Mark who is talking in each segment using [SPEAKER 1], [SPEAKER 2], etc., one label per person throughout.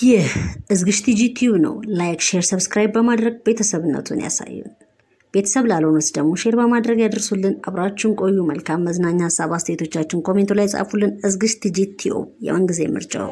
[SPEAKER 1] ይህ እዝግሽት ጂቲዩ ነው። like፣ share፣ subscribe በማድረግ ቤተሰብነቱን ያሳዩን። ቤተሰብ ላልሆኑት ደግሞ share በማድረግ ያደርሱልን። አብራችሁን ቆዩ። መልካም መዝናኛ ሀሳብ አስተያየቶቻችሁን comment ኡ ላይ ጻፉልን። እዝግሽት ጂቲዩ የምንጊዜ ምርጫው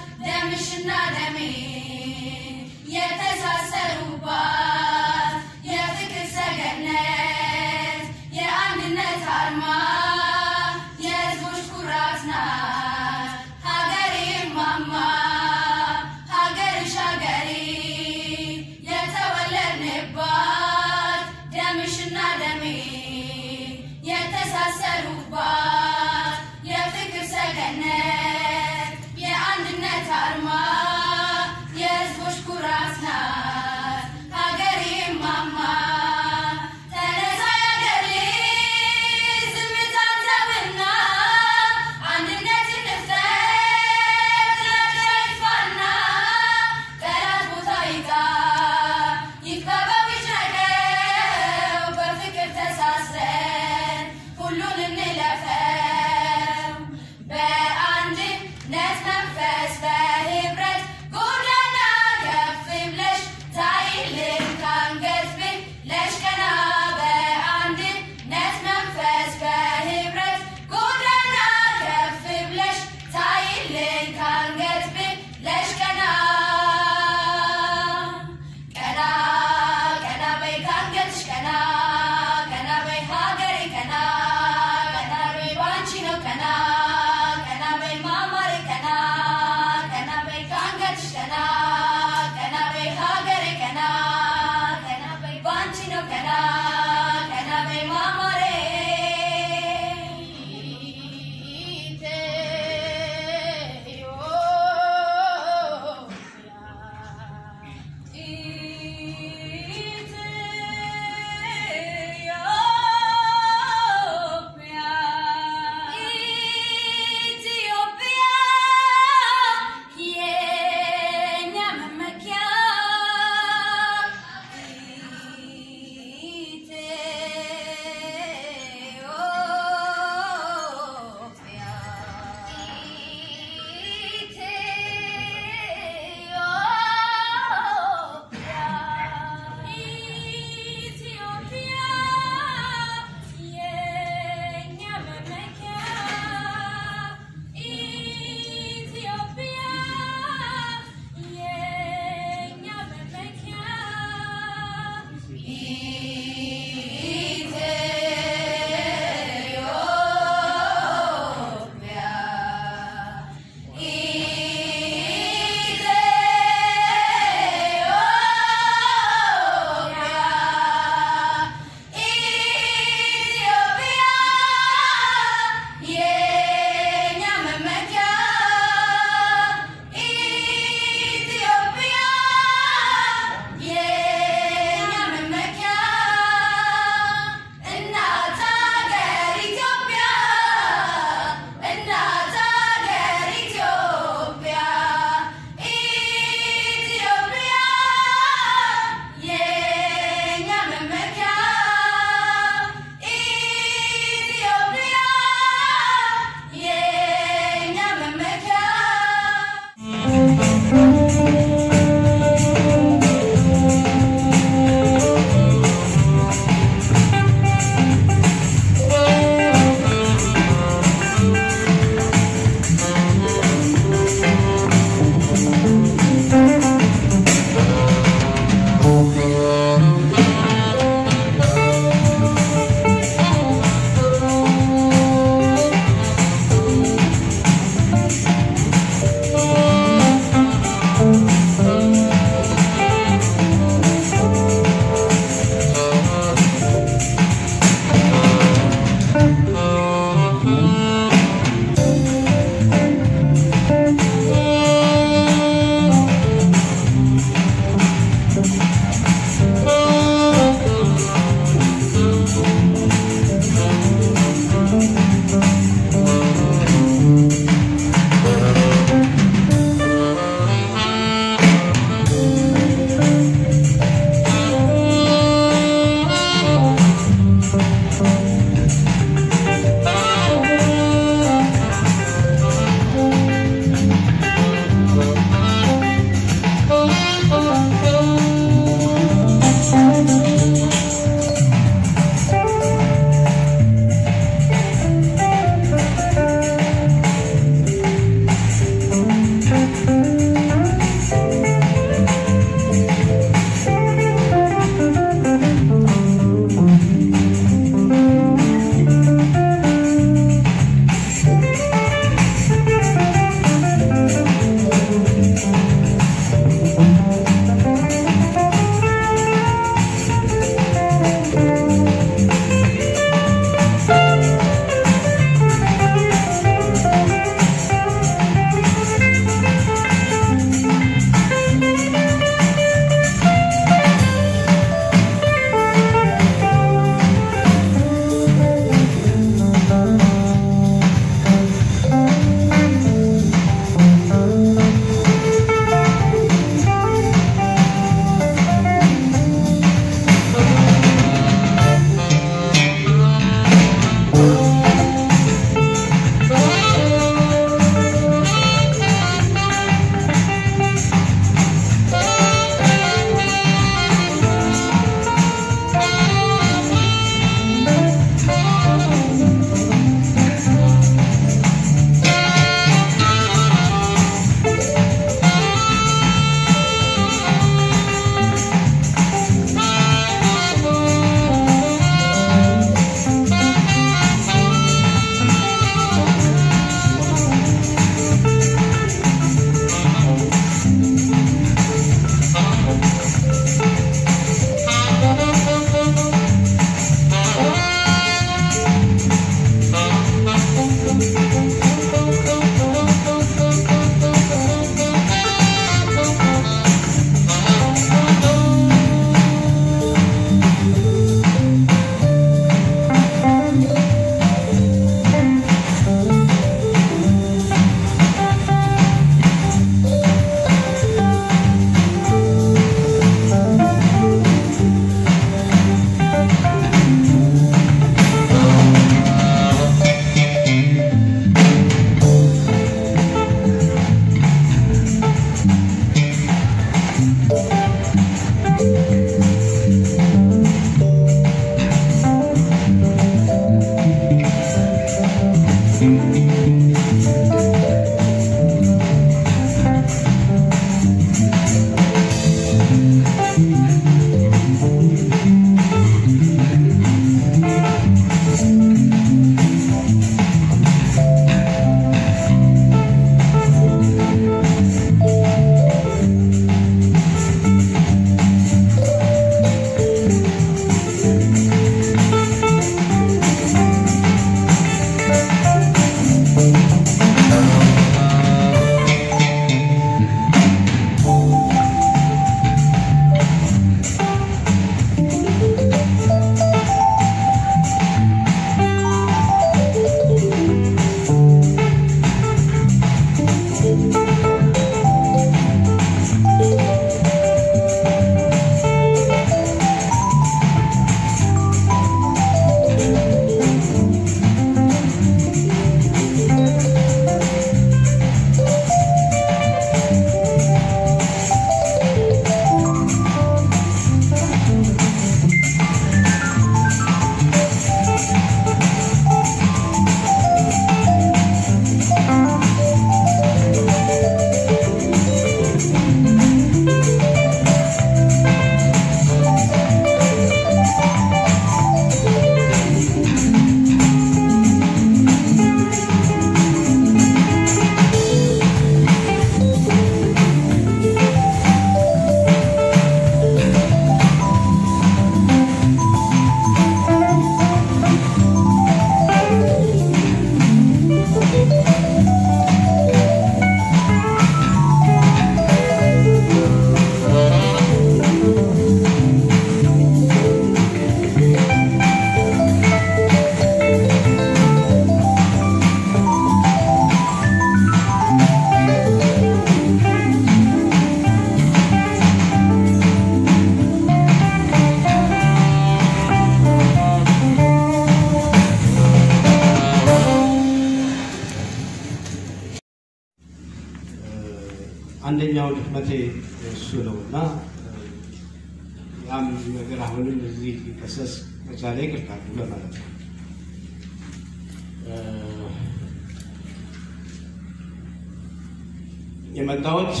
[SPEAKER 2] የመጣሁት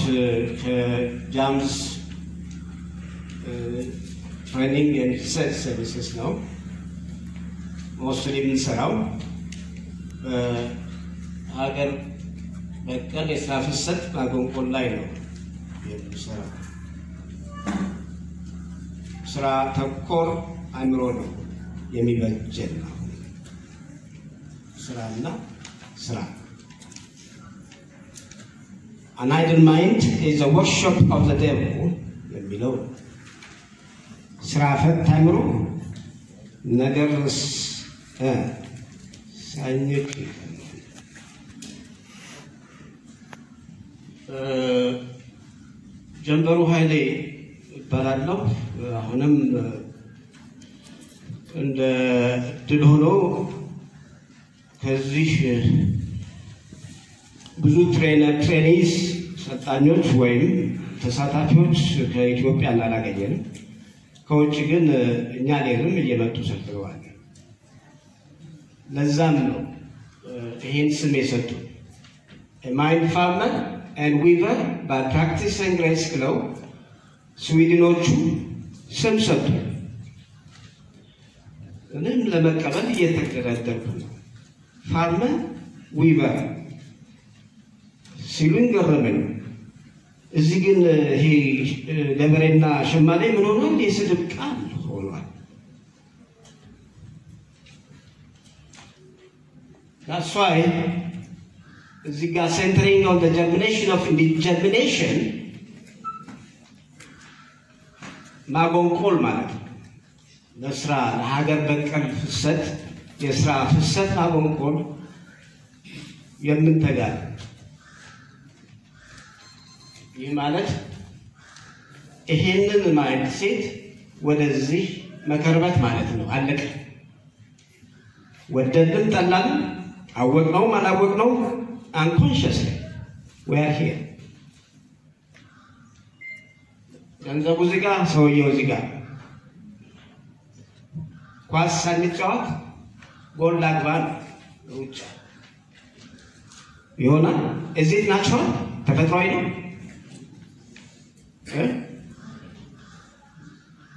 [SPEAKER 2] ከጃምስ training and research services ነው። mostly የምንሰራው በሀገር በቀል የስራ ፍሰት ማጎንቆል ላይ ነው የምንሰራው። ስራ ተኮር አእምሮ ነው የሚበጀን ነው። ስራና ስራ An idle mind is a workshop of the devil የሚለው ስራ ፈት አእምሮ ነገር ሳኝቅ ጀንበሩ ኃይሌ ይባላለሁ። አሁንም እንደ እድል ሆኖ ከዚህ ብዙ trainees ሰልጣኞች ወይም ተሳታፊዎች ከኢትዮጵያ አላገኘንም። ከውጭ ግን እኛ ሌርም እየመጡ ሰልጥነዋል። ለዛም ነው ይህን ስም የሰጡ mind farmer and weaver በ practice and grace ብለው ስዊድኖቹ ስም ሰጡ። እኔም ለመቀበል እየተደረደርኩ ነው። farmer weaver ሲሉኝ ገረመኝ። እዚህ ግን ይሄ ገበሬና ሸማኔ ምን ሆኗል? የስድብ ቃል ሆኗል። That's እዚህ ጋር centering on germination of germination ማጎንቆል ማለት ነው። ለስራ ለሀገር በቀል ፍሰት የስራ ፍሰት ማጎንቆል የምንተጋ ይህ ማለት ይሄንን mindset ወደዚህ መከርበት ማለት ነው። አለቀ። ወደድም ጠላንም አወቅነውም አላወቅነው unconscious we're here ገንዘቡ እዚህ ሰውየው እዚህ ጋር ኳስ ሳንጫወት ጎል ላግባ ነው ሩጫ ይሆናል። እዚህ ናቸዋል ተፈጥሯዊ ነው።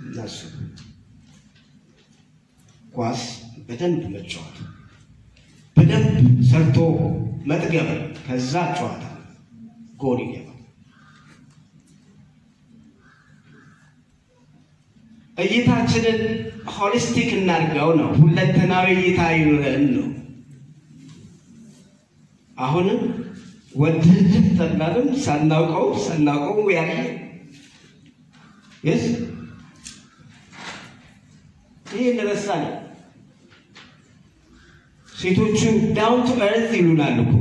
[SPEAKER 2] እነሱ ኳስ በደንብ መጫወት በደንብ ሰርቶ መጥገብ፣ ከዛ ጨዋታ ጎል ይገባል። እይታችንን ሆሊስቲክ እናድርገው ነው። ሁለንተናዊ እይታ ይኑረን ነው። አሁንም ወደድም ጠላንም ሳናውቀው ሳናውቀው ያለ yes ይህ እንረሳ ነው። ሴቶቹ down to earth ይሉናል እኮ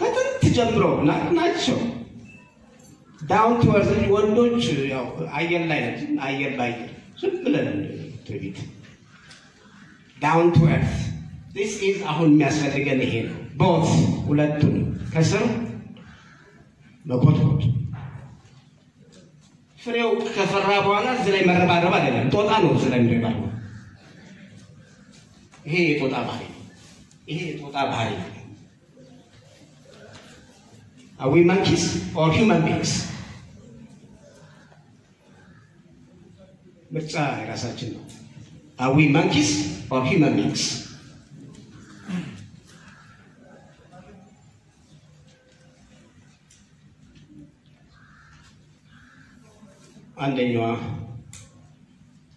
[SPEAKER 2] ከጥንት ጀምሮ ናቸው። down to earth ወንዶች ያው አየር ላይ ነች አየር ላይ ዝም ብለን ትርኢት down to earth this is አሁን የሚያስፈልገን ይሄ ነው። both ሁለቱን ከስር መኮትኮት ፍሬው ከፈራ በኋላ እዚህ ላይ መረባረብ አይደለም። ጦጣ ነው እዚህ ላይ የሚረባረው። ይሄ የጦጣ ባህሪ ነው። ይሄ የጦጣ ባህሪ ነው። we monkeys or human beings? ምርጫ የራሳችን ነው። Are we monkeys or human አንደኛዋ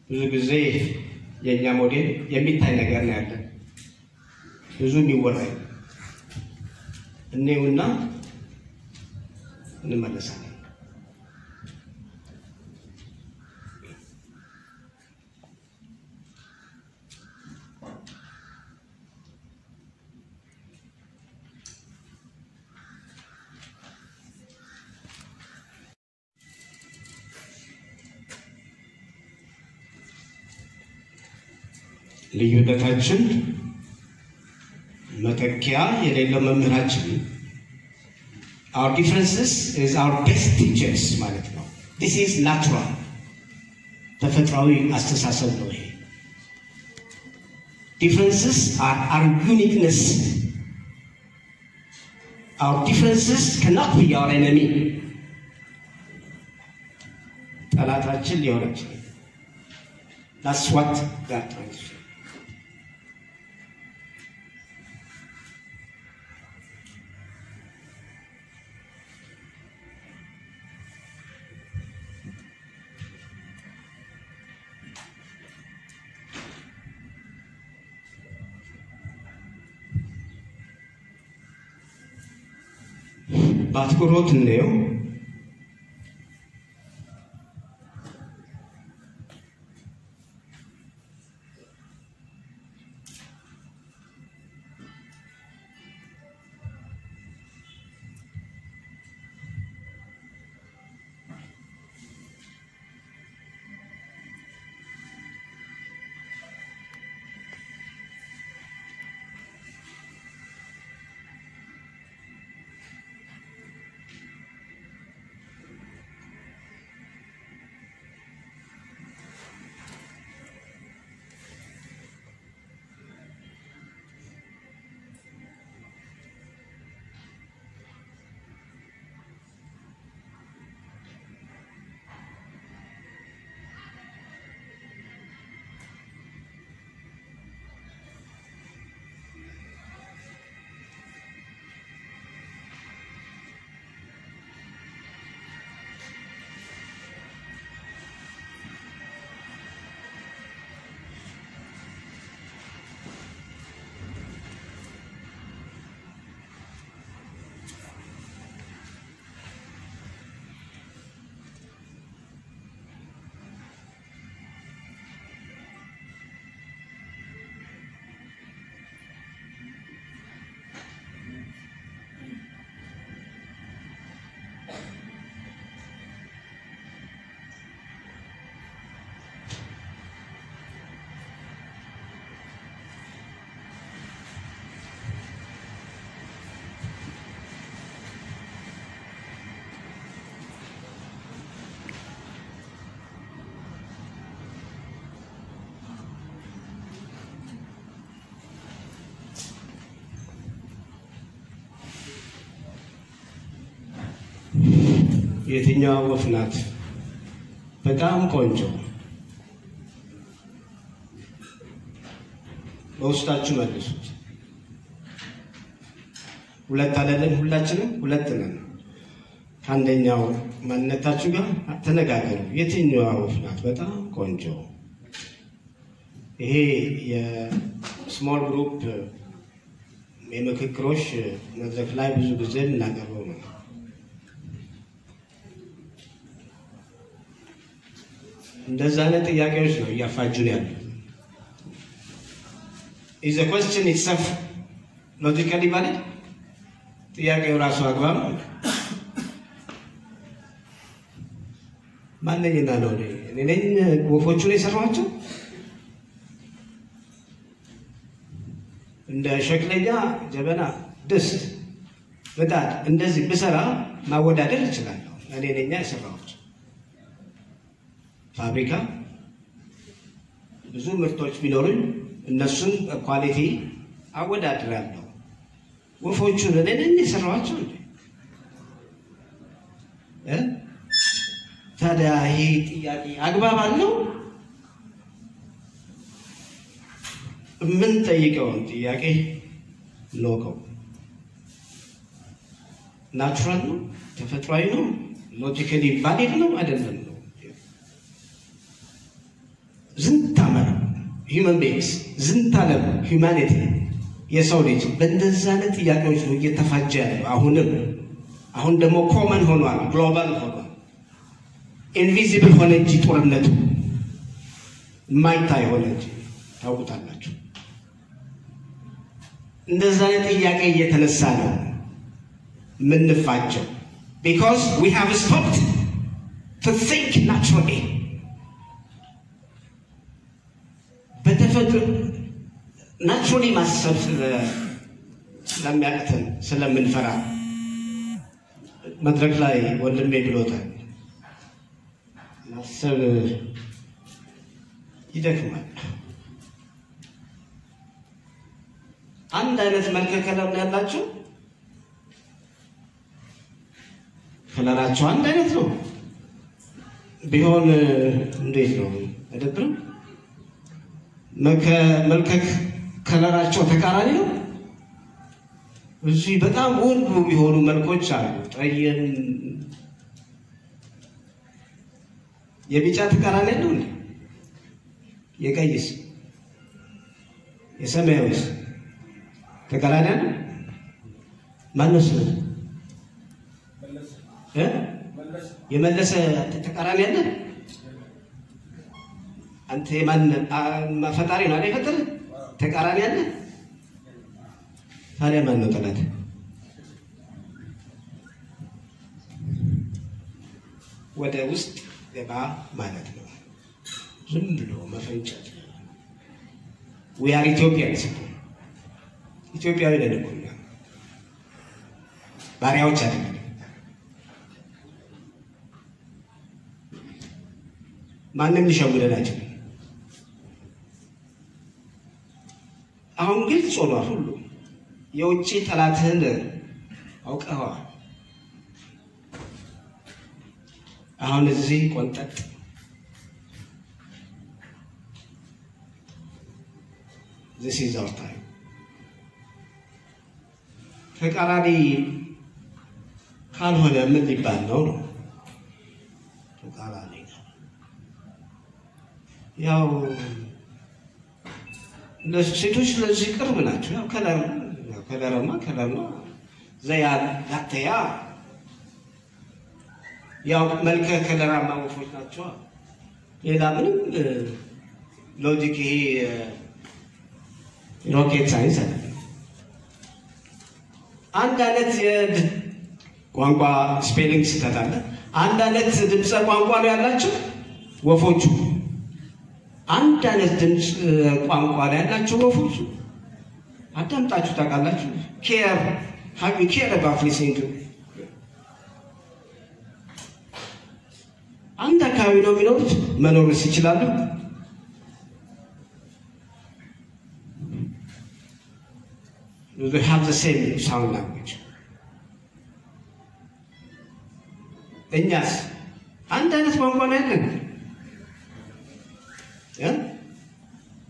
[SPEAKER 2] ብዙ ጊዜ የእኛ ሞዴል የሚታይ ነገር ነው ያለን ብዙ የሚወራ እኔውና እንመለሳለን። ልዩነታችን መተኪያ የሌለው መምህራችን our differences is our best teachers ማለት ነው። this is natural ተፈጥሯዊ አስተሳሰብ ነው ይሄ። differences are our uniqueness our differences cannot be our enemy ጠላታችን ሊሆን ይችላል። that's what 마스크로 듣네요. የትኛዋ ወፍ ናት በጣም ቆንጆ? በውስጣችሁ መልሱት። ሁለት አይደለን? ሁላችንም ሁለት ነን። ከአንደኛው ማንነታችሁ ጋር ተነጋገሩ። የትኛዋ ወፍ ናት በጣም ቆንጆ? ይሄ የስሞል ግሩፕ የምክክሮች መድረክ ላይ ብዙ ጊዜ የምናቀርበው ነው። እንደዛ አይነት ጥያቄዎች ነው እያፋጁን ያሉ። is the question itself logically ማለት ጥያቄው ራሱ አግባብ ነው። ማነኝና ነው እኔ ነኝ ወፎቹን የሰራኋቸው? እንደ ሸክለኛ ጀበና፣ ድስት፣ ምጣድ እንደዚህ ብሰራ ማወዳደር እችላለሁ። እኔ ነኛ የሰራኋቸው። ፋብሪካ ብዙ ምርቶች ቢኖሩኝ እነሱን quality አወዳድራለሁ። ወፎቹን እኔ ነኝ የሰራኋቸው? እ ታዲያ ይሄ ጥያቄ አግባብ አለው? የምንጠይቀውን ጥያቄ ሎቀው natural ነው፣ ተፈጥሯዊ ነው፣ logically valid ነው አይደለም ዓመት human beings ዝንት ዓለም humanity የሰው ልጅ በእንደዚህ አይነት ጥያቄዎች ነው እየተፋጀ ያለው። አሁንም አሁን ደግሞ common ሆኗል፣ global ሆኗል። invisible ሆነ እንጂ ጦርነቱ የማይታይ ሆነ እንጂ ታውቁታላችሁ። እንደዛ አይነት ጥያቄ እየተነሳ ነው የምንፋጀው። because we have stopped to think naturally በተፈጥሮ naturally ማሰብ ስለሚያቅተን ስለምንፈራ መድረክ ላይ ወንድሜ ብሎታል። ማሰብ ይደክማል። አንድ አይነት መልከ color ነው ያላቸው። ከለራቸው አንድ አይነት ነው ቢሆን እንዴት ነው አይደብርም? መልከ ከለራቸው ተቃራኒ ነው። እዚህ በጣም ውብ የሆኑ መልኮች አሉ። ጠየም የቢጫ ተቃራኒ ነው? የቀይስ የሰማያዊስ ተቃራኒ ነው። ማነው? የመለሰ ተቃራኒ አለ። አንተ የማን ፈጣሪ ነው አይደል? የፈጠረ ተቃራኒ አለ። ታዲያ ማን ነው ጠላት? ወደ ውስጥ ገባ ማለት ነው። ዝም ብሎ መፈንጨት። we are Ethiopians ኢትዮጵያዊ ነን እኮ እኛ ባሪያዎች አይደለም። ማንም ሊሸውደናቸው አሁን ግልጽ ሆኗል። ሁሉ የውጭ ጠላትህን አውቀኸዋል። አሁን እዚህ ቆንጠጥ this is our time ተቃራኒ ካልሆነ ምን ሊባል ነው ነው ተቃራኒ ያው ሴቶች ለዚህ ቅርብ ናቸው። ያው color color ማ color ነው። ዘያ ላተያ ያው መልከ ከለራማ ወፎች ናቸው። ሌላ ምንም logic ይሄ rocket science አይደለም። አንድ አይነት ቋንቋ spelling ስህተት አለ። አንድ አይነት ድምፀ ቋንቋ ነው ያላቸው ወፎቹ አንድ አይነት ድምፅ ቋንቋ ላይ ያላቸው ወፎች አዳምጣችሁ ታውቃላችሁ? ኬር ሀብ ኬር ቱ አንድ አካባቢ ነው የሚኖሩት። መኖርስ ይችላሉ? same sound language እኛስ አንድ አይነት ቋንቋ ነው ያለን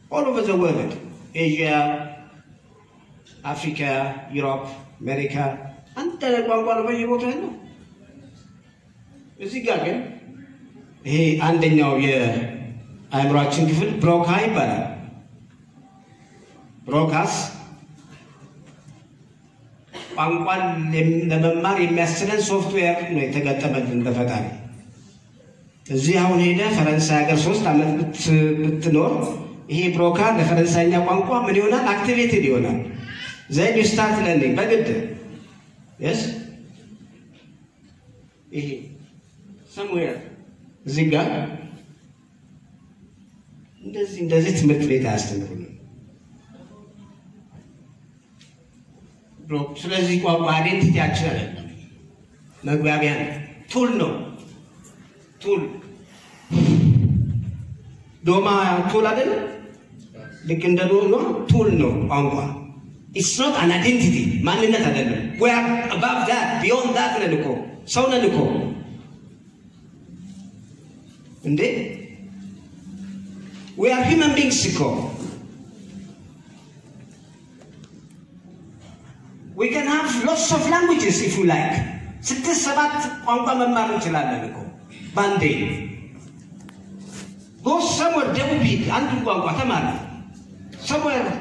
[SPEAKER 2] all over the world Asia, Africa, Europe, America አንድ አይነት ቋንቋ ነው በየቦታው እዚህ ጋር ግን ይሄ አንደኛው የአእምሯችን ክፍል ብሮካ ይባላል። ብሮካስ ቋንቋን ለመማር የሚያስችለን ሶፍትዌር ነው የተገጠመልን በፈጣሪ። እዚህ አሁን ሄደ ፈረንሳይ ሀገር ሶስት ዓመት ብትኖር ይሄ Broca ለፈረንሳይኛ ቋንቋ ምን ይሆናል? activated ይሆናል። then you start learning በግድ yes ይሄ somewhere እዚህ ጋር እንደዚህ እንደዚህ ትምህርት ቤት አያስተምሩንም። ስለዚህ ቋንቋ identity ያችን አይደለም፣ መግባቢያ ነው፣ tool ነው። tool ዶማ tool አይደለም። ልክ እንደ ዶማ tool ነው ቋንቋ። it's not an identity ማንነት አይደለም። we are above that beyond that ነን እኮ ሰው ነን እኮ እንዴ we are human beings እኮ we can have lots of languages if you like ስድስት ሰባት ቋንቋ መማር እንችላለን እኮ ባንዴ ደቡብ ሂድ አንዱን ቋንቋ ተማር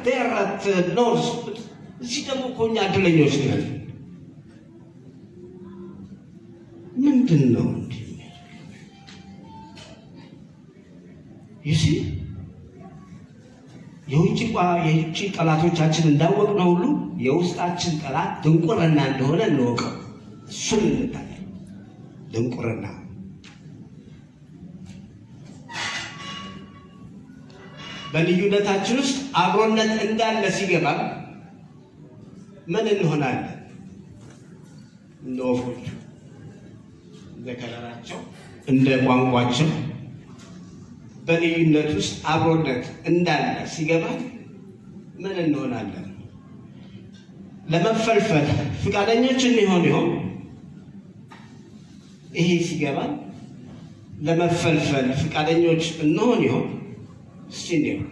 [SPEAKER 2] there at north እዚህ ደግሞ እኮ እኛ እድለኞች ነን። ምንድን ነው እንዲህ ይሲ የውጭ የውጭ ጠላቶቻችን እንዳወቅነው ሁሉ የውስጣችን ጠላት ድንቁርና እንደሆነ እንወቀው። እሱን እንታገል። ድንቁርና በልዩነታችን ውስጥ አብሮነት እንዳለ ሲገባ ምን እንሆናለን? እንደ ወፎቹ እንደ ከለራቸው፣ እንደ ቋንቋቸው በልዩነት ውስጥ አብሮነት እንዳለ ሲገባን ምን እንሆናለን? ለመፈልፈል ፍቃደኞች እንሆን ይሆን? ይሄ ሲገባን ለመፈልፈል ፍቃደኞች እንሆን ይሆን? 信念。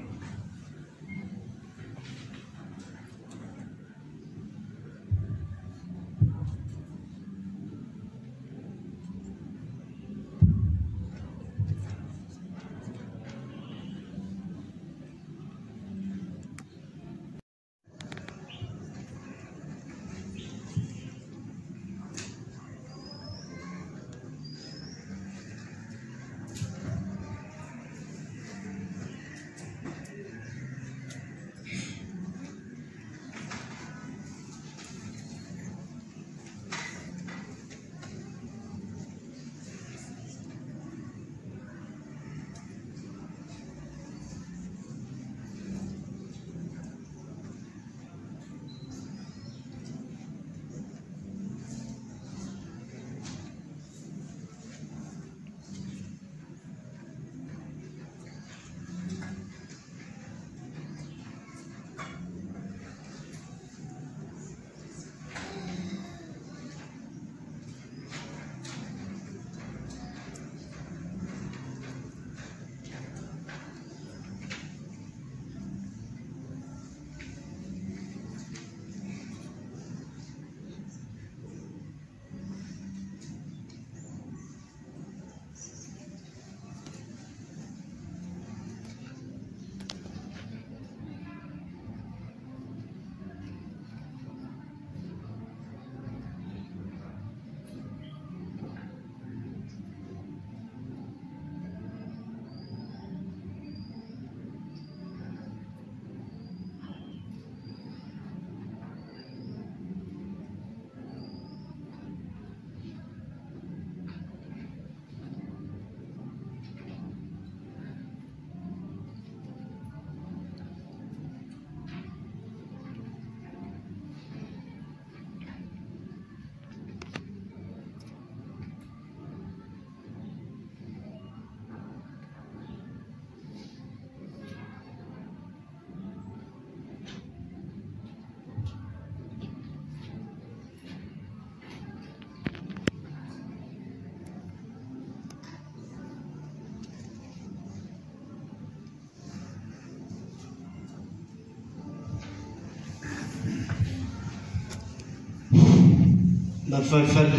[SPEAKER 2] መፈልፈል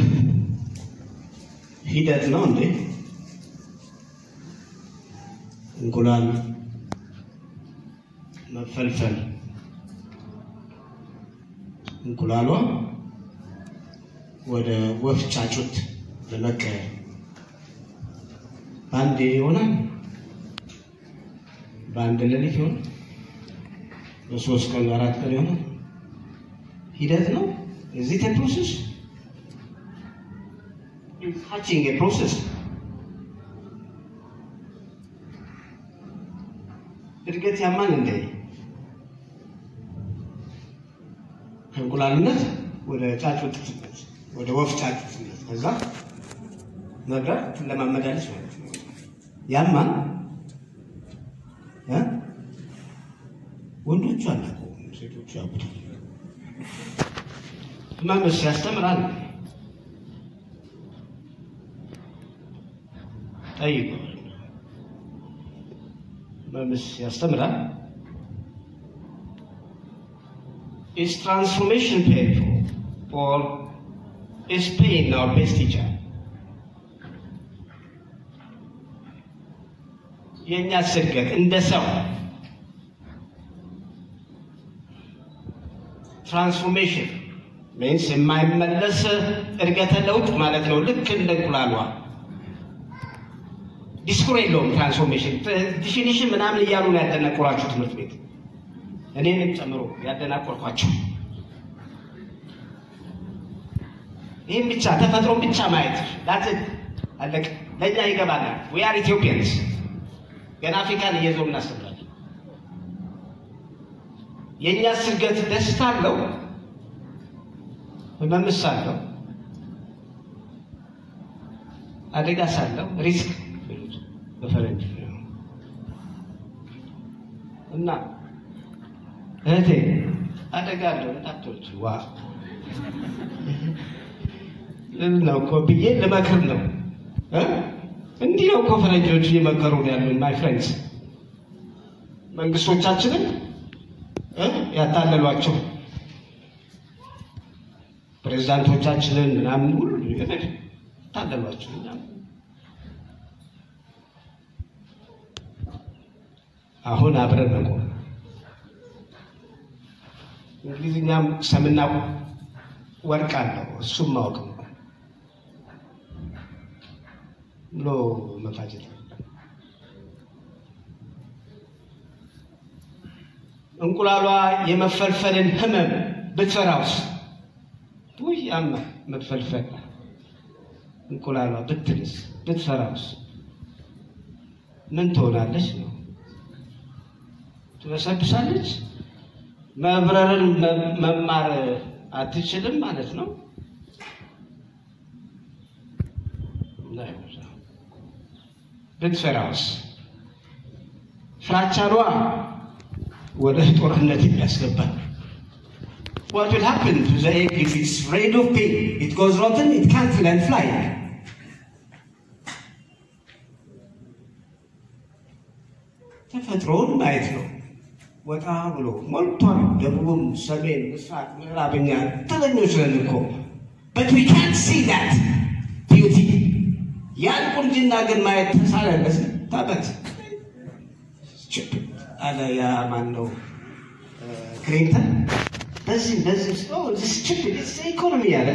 [SPEAKER 2] ሂደት ነው እንዴ? እንቁላል መፈልፈል እንቁላሏ ወደ ወፍ ጫጩት ለመቀየር በአንዴ ይሆናል? በአንድ ሌሊት ይሆናል? በሶስት ቀን አራት ቀን ይሆናል? ሂደት ነው። it's a process hatching process እድገት ያማን እንደ ከእንቁላልነት ወደ ጫጩትነት ወደ ወፍ ጫጩትነት ከዛ መብረር ትለማመዳለች ማለት ነው። ያማን እ ወንዶቹ አናውቀውም፣ ሴቶቹ ያውቁታል። ህመምስ ያስተምራል? ጠይቁ። ህመምስ ያስተምራል? Is transformation painful or is pain our best teacher? የእኛ ስርገት እንደ ሰው transformation means የማይመለስ እድገተ ለውጥ ማለት ነው። ልክ እንደ እንቁላሏ ዲስኩር የለውም። transformation definition ምናምን እያሉ ነው ያደናቆራችሁ ትምህርት ቤት እኔንም ጨምሮ ያደናቆርኳቸው። ይህም ብቻ ተፈጥሮ ብቻ ማየት ዳት አለቅ ለእኛ ይገባናል። ዊ አር ኢትዮጵያንስ ገና አፍሪካን እየዞር እናስተምራለን። የእኛ ስርገት ደስታ አለው፣ ህመምስ አለው። አደጋ ሳለው ሪስክ በፈረንጅ እና እህቴ አደጋ አለው ጣቶች ዋ ነው እኮ ብዬ ልመክር ነው? እንዲህ ነው እኮ ፈረንጆች እየመከሩ ያሉን my friends መንግስቶቻችንን ያታለሏቸው። ፕሬዚዳንቶቻችንን ምናምን ሁሉ ታለሏቸው ምናምን አሁን አብረን መቆም እንግሊዝኛም ሰምና ወርቅ አለው እሱም ማወቅ ነው። ብሎ መፋጀት እንቁላሏ የመፈልፈልን ህመም ብትፈራውስ? ውይ ያማ መፈልፈል። እንቁላሏ ብትልስ? ብትፈራውስ? ምን ትሆናለች? ነው ትበሰብሳለች መብረርን መማር አትችልም ማለት ነው ብትፈራውስ ፍራቻሏ ወደ ጦርነት የሚያስገባል What will happen to the egg if it's afraid of pain? It goes rotten, it can't land fly. ተፈጥሮውን ማየት ነው። ወጣ ብሎ ሞልቷል። ደቡብም፣ ሰሜን፣ ምስራቅ፣ ምዕራብኛ ተለኞች ነን እኮ but we can't see that beauty ያን ቁንጅና ግን ማየት ተሳለለት ታበት አለ ያ ማን ነው ክሊንተን በዚህ በዚህ ስቱፒድ ኢኮኖሚ ያለ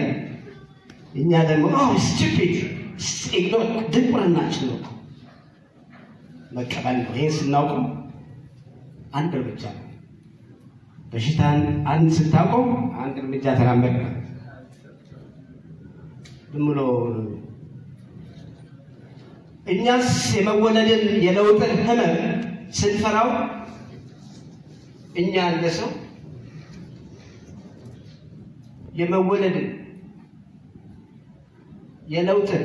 [SPEAKER 2] እኛ ደግሞ ስቱፒድ ድንቁርናችን ነው መቀበል ነው። ይህን ስናውቀው አንድ እርምጃ ነው። በሽታን አንድ ስታውቀው አንድ እርምጃ ተራመድ ብሎ እኛስ የመወለድን የለውጥን ህመም ስንፈራው እኛ እንደ ሰው የመወለድን የለውጥን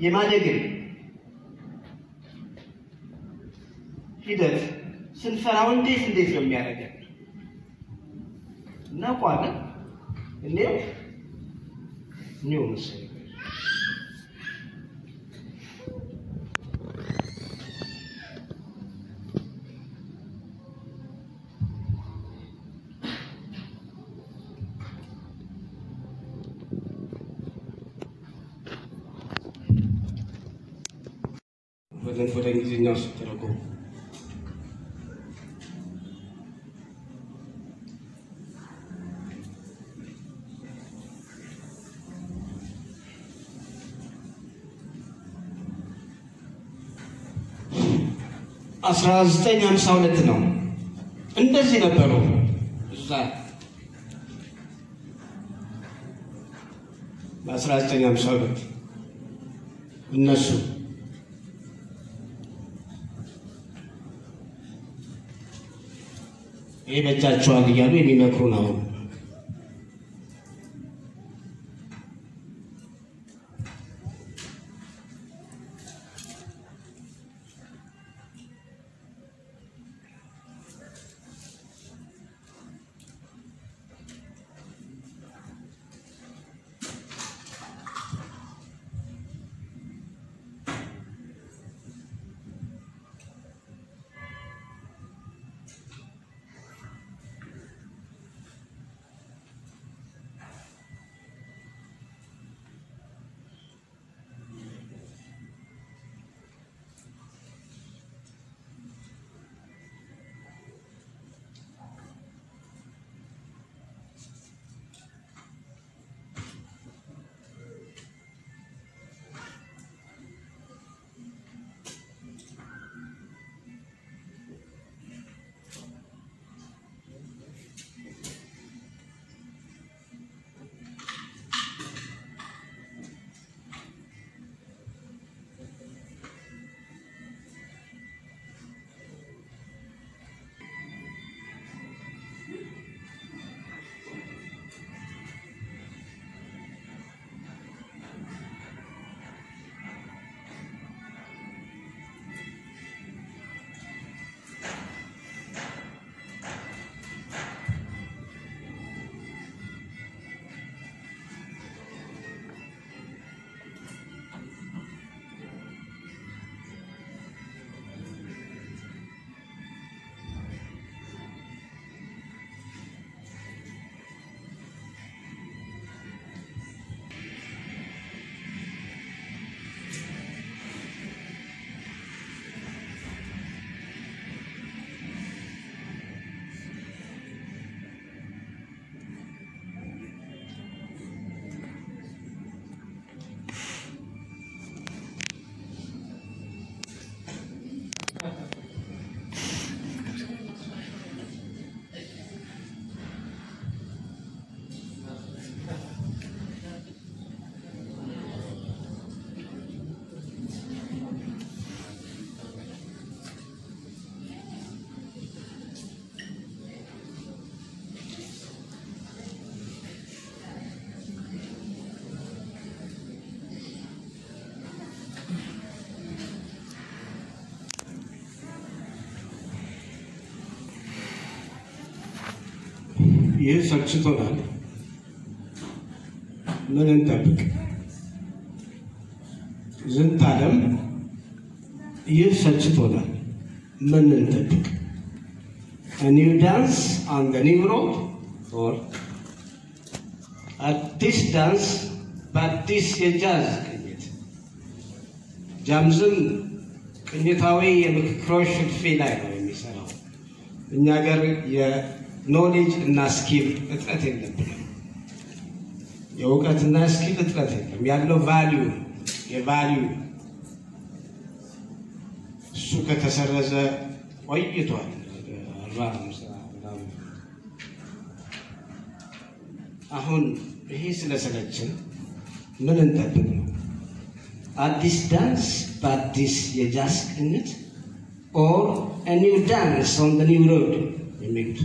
[SPEAKER 2] የማደግን ሂደት ስንፈራው እንዴት እንዴት ነው የሚያደርገን? እናውቀዋለን። እኔው እኔው መሰለኝ ወደ ወደ እንግሊዝኛው ስትተረጎም አስራ ዘጠኝ ሀምሳ ሁለት ነው። እንደዚህ ነበሩ እዛ በአስራ ዘጠኝ ሀምሳ ሁለት እነሱ ይህ በጃቸዋል እያሉ የሚመክሩ ነው። ይህ ሰልችቶናል፣ ምን እንጠብቅ? ዓለም ይህ ሰልችቶናል፣ ምን እንጠብቅ? ኒው ዳንስ ዘ ኒው ሮድ ኦር አዲስ ዳንስ በአዲስ የጃዝ ቅኝት ጃምዝም ቅኝታዊ የምክክሮች ሽልፌ ላይ ነው የሚሰራው። እኛ ሀገር የ knowledge እና skill እጥረት የለብንም። የእውቀትና skill እጥረት የለም። ያለው value የ value እሱ ከተሰረዘ ቆይቷል። አርባ ሃምሳ ምናምን አሁን ይሄ ስለሰለችን ምን እንጠብቅ ነው? አዲስ ዳንስ በአዲስ የጃዝ ቅኝት ኦር ኒው ዳንስ ኦን ኒው ሮድ የሚሉት